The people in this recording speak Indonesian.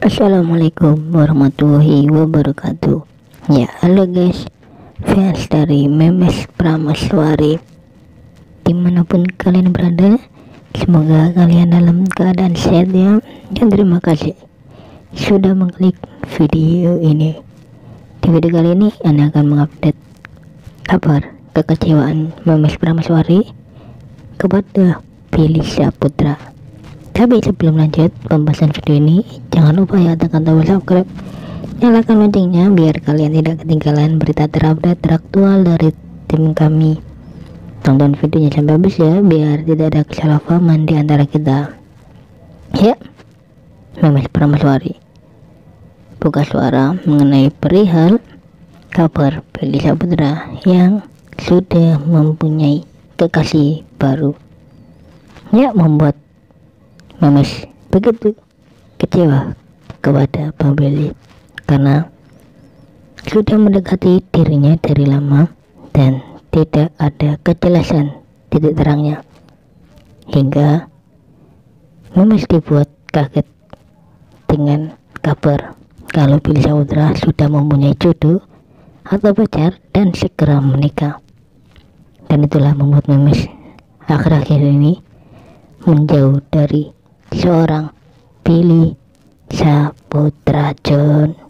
Assalamualaikum warahmatullahi wabarakatuh. Ya halo guys. Fans dari Memes Pramaswari Di mana pun kalian berada Semoga kalian dalam keadaan sehat ya. Dan terima kasih Sudah mengklik video ini. Di video kali ini Anda akan mengupdate Kabar kekecewaan Memes Pramaswari Kepada Billy Saputra tapi sebelum lanjut pembahasan video ini, jangan lupa ya tekan tombol subscribe, nyalakan loncengnya biar kalian tidak ketinggalan berita terupdate teraktual dari tim kami. Tonton videonya sampai habis ya, biar tidak ada kesalahpahaman di antara kita. Ya, Memes Pramaswari buka suara mengenai perihal kabar Billy Saputra yang sudah mempunyai kekasih baru. Ya, membuat Memes begitu kecewa kepada pembeli karena sudah mendekati dirinya dari lama dan tidak ada kejelasan titik terangnya. Hingga Memes dibuat kaget dengan kabar kalau Billy Saudra sudah mempunyai jodoh atau pacar dan segera menikah. Dan itulah membuat Memes akhir-akhir ini menjauh dari seorang Billy Saputra John